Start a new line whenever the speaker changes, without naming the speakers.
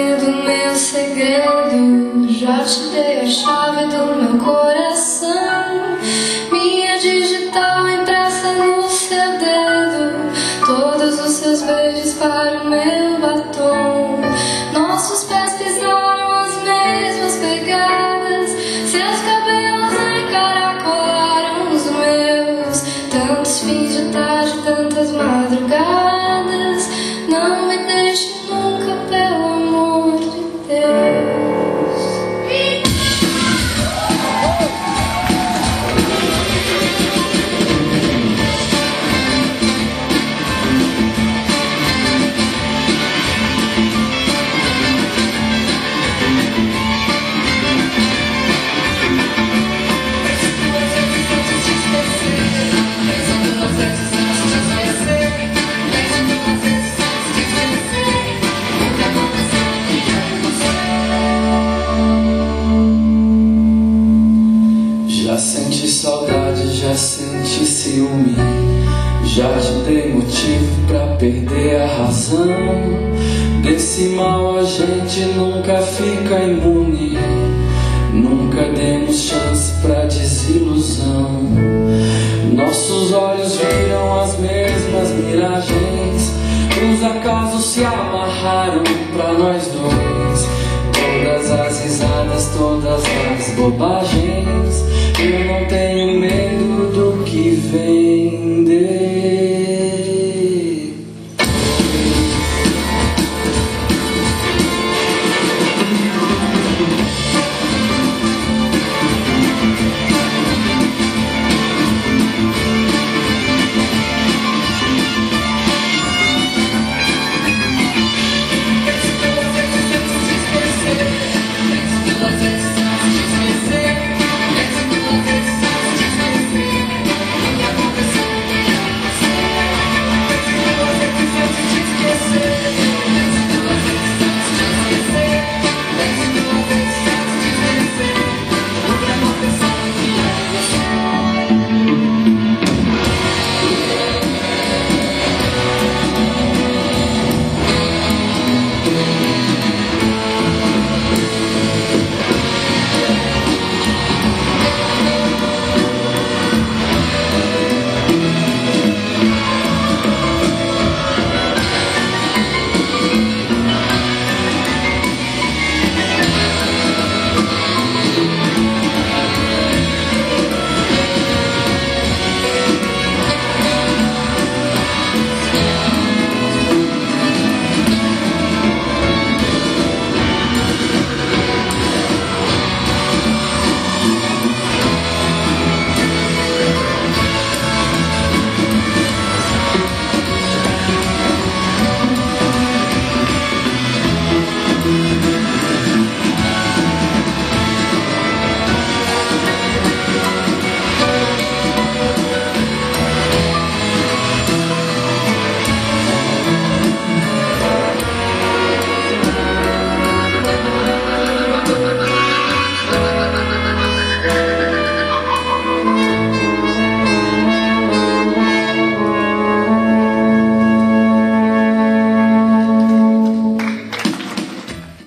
Do meu segredo. Já te dei a chave do meu coração. Minha digital impressa no seu dedo. Todos os seus beijos para o meu batom. Nossos pés pisaram as mesmas pegadas. Seus cabelos encaracolaram os meus. Tantos fins de tarde, tantas madrugadas. Não me deu.
Já senti saudade, já senti ciúme. Já te dei motivo pra perder a razão. Desse mal a gente nunca fica imune. Nunca demos chance pra desilusão. Nossos olhos viram as mesmas miragens. Os acasos se amarraram pra nós dois. Todas as risadas, todas as bobagens.